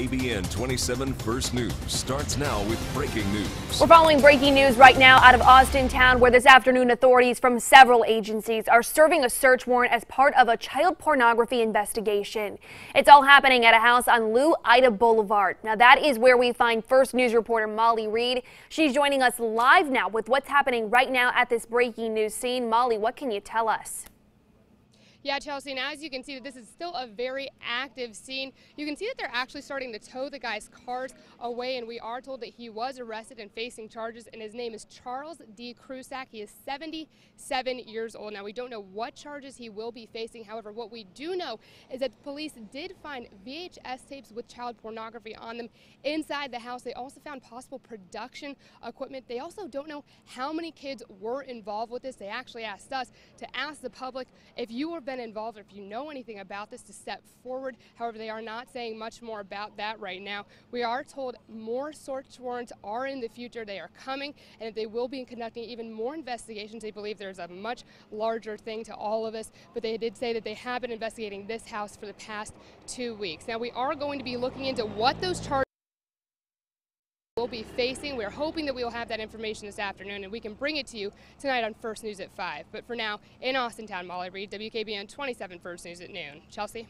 WKBN 27 First News starts now with breaking news. We're following breaking news right now out of Austintown, where this afternoon authorities from several agencies are serving a search warrant as part of a child pornography investigation. It's all happening at a house on Lou Ida Boulevard. Now, that is where we find First News reporter Molly Reed. She's joining us live now with what's happening right now at this breaking news scene. Molly, what can you tell us? Yeah, Chelsea, and as you can see, this is still a very active scene. You can see that they're actually starting to tow the guy's cars away, and we are told that he was arrested and facing charges, and his name is Charles D. Krusak. He is 77 years old. Now, we don't know what charges he will be facing. However, what we do know is that police did find VHS tapes with child pornography on them inside the house. They also found possible production equipment. They also don't know how many kids were involved with this. They actually asked us to ask the public if you were been involved or if you know anything about this to step forward. However, they are not saying much more about that right now. We are told more search warrants are in the future. They are coming and they will be conducting even more investigations. They believe there's a much larger thing to all of us, but they did say that they have been investigating this house for the past two weeks. Now, we are going to be looking into what those charges will be facing. We're hoping that we will have that information this afternoon and we can bring it to you tonight on First News at 5. But for now, in Austintown, Molly Reed, WKBN 27 First News at noon. Chelsea?